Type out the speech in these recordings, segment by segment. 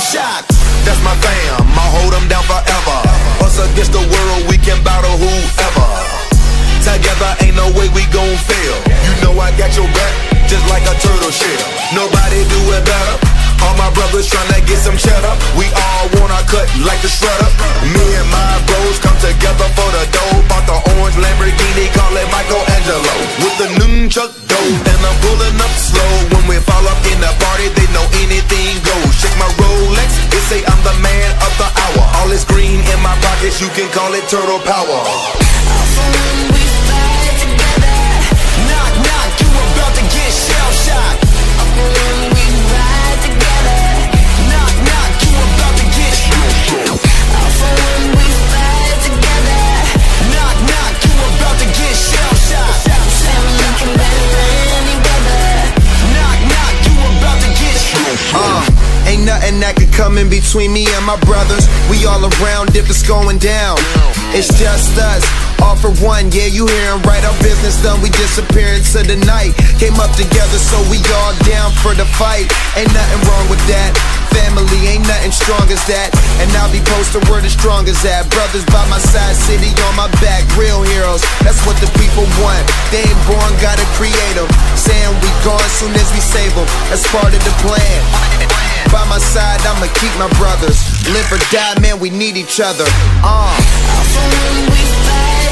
shot. That's my fam, I'll hold them down forever. Us against the world, we can battle whoever. Together, ain't no way we gon' fail. You know I got your back, just like a turtle shell. Nobody do it better. All my brothers tryna get some cheddar. We all wanna cut like the shredder. Me and my bros come together for the dough. Bought the orange Lamborghini, call it Michelangelo. With the nunchuck dough, you can call it turtle power. In between me and my brothers. We all around if it's going down. It's just us, all for one. Yeah, you hearing right? Our business done. We disappear into the night. Came up together, so we all down for the fight. Ain't nothing wrong with that. Family ain't nothing strong as that. And I'll be posted where the strong as that. Brothers by my side, city on my back. Real heroes, that's what the people want. They ain't born, gotta create them. Saying we gone soon as we save them. That's part of the plan. By my side, I'ma keep my brothers. Live or die, man, we need each other. Uh. Knock,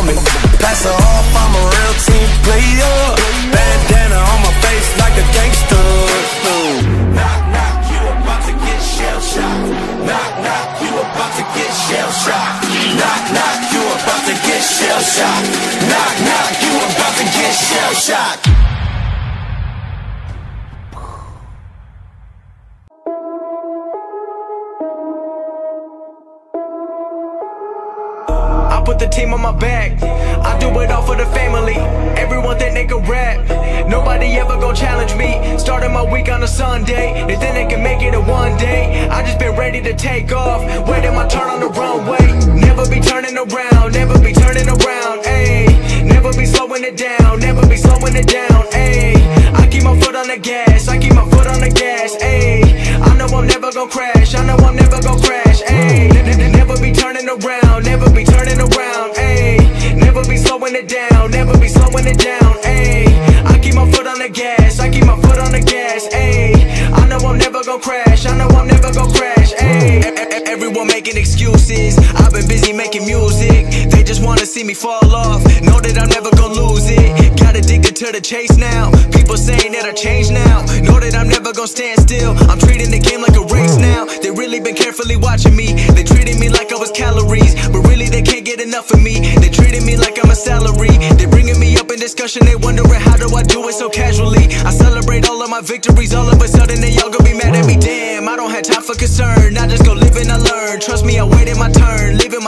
smile me. Pass her off, I'm a real team player. Bandana on my face like a gangster. Knock, knock, you about to get shell shocked. Knock, knock, you about to get shell shocked. Knock, knock, you about to get shell shocked. Knock, knock, you about to get shell shocked. The team on my back. I do it all for the family. Everyone think they can rap. Nobody ever gon' challenge me. Starting my week on a Sunday. They think they can make it in one day. I just been ready to take off. Waiting my turn on the runway. Never be turning around. Never be turning around. Ayy. Never be slowing it down. Never be slowing it down. Ayy. I keep my foot on the gas. I keep my foot on the gas. Ayy. I know I'm never gon' crash. I know I'm never gon' crash. Ayy. Ne- ne- Never be turning around. Never Never be slowing it down. Ayy. I keep my foot on the gas. I keep my foot on the gas. Ayy. I know I'm never gon' crash. I know I'm never gon' crash. Ayy. Everyone making excuses. I've been busy making music. They just wanna see me fall off. Know that I'm never gon' lose to the chase now. People saying that I changed now. Know that I'm never gonna stand still. I'm treating the game like a race now. They really been carefully watching me. They treated me like I was calories, but really they can't get enough of me. They treated me like I'm a salary. They bringing me up in discussion. They wondering how do I do it so casually. I celebrate all of my victories. All of a sudden they all gonna be mad at me. Damn, I don't have time for concern. I just go live and I learn.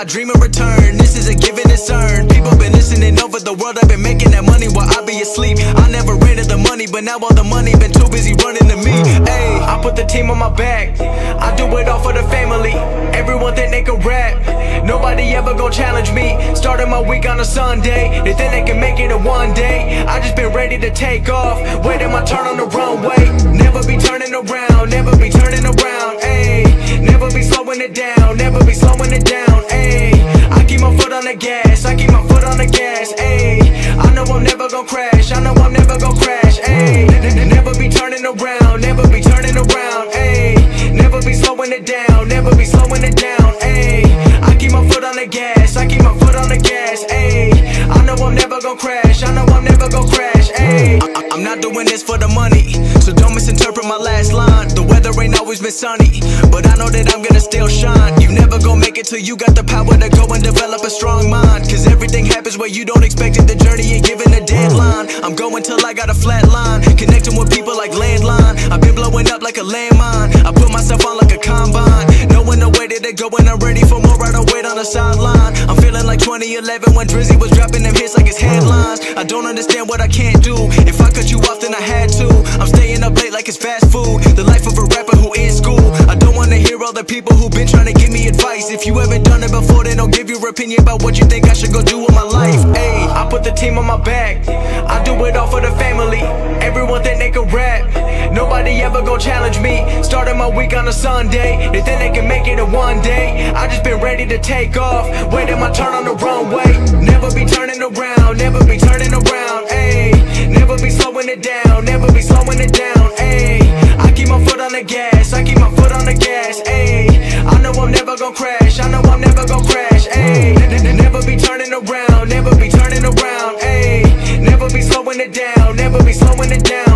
My dream in return. This is a given, it's earned. People been listening over the world. I've been making that money while I be asleep. I never rented the money, but now all the money been too busy running to me. Hey, I put the team on my back. I do it all for the family. Everyone think they can rap. Nobody ever gon' challenge me. Started my week on a Sunday. They think they can make it in one day. I just been ready to take off. Waiting my turn on the runway. Never be turning around. Never be turning around. Ayy. Never be slowing it down. Never be slowing it down. Ayy. I keep my foot on the gas. I keep my foot on the gas. Ayy. I know I'm never gon' crash. I know I'm never gon' crash. Ayy. Never be turning around. Never be turning around. Ayy. Never be slowing it down. Never be slowing it down. Ayy. I keep my foot on the gas. I keep my foot on the gas. Ayy. I know I'm never gon' crash. I know I'm never gon' crash. Ayy. I'm not doing this for the money, so don't misinterpret my last line. The weather ain't always been sunny, till you got the power to go and develop a strong mind. Cause everything happens where you don't expect it. The journey ain't given a deadline. I'm going till I got a flat line, connecting with people like landline. I've been blowing up like a landmine. I put myself on like a combine, knowing the way that they go and I'm ready for more. I don't wait on the sideline. I'm feeling like 2011 when Drizzy was dropping them hits like his headlines. I don't understand what I can't do. If I cut you off, then I had to. I'm staying up late like it's fast all the people who've been trying to give me advice. If you haven't done it before, then don't give your opinion about what you think I should go do with my life. Ayy, I put the team on my back. I do it all for the family. Everyone think they can rap. Nobody ever gon' challenge me. Started my week on a Sunday. They think they can make it in one day. I just been ready to take off. Waiting my turn on the runway. Never be turning around. Never be turning around. Ayy, never be slowing it down. Never be slowing it down. Ayy, keep my foot on the gas, I keep my foot on the gas, ayy. I know I'm never gon' crash, I know I'm never gon' crash, ayy. Never be turning around, never be turning around, ayy. Never be slowing it down, never be slowing it down.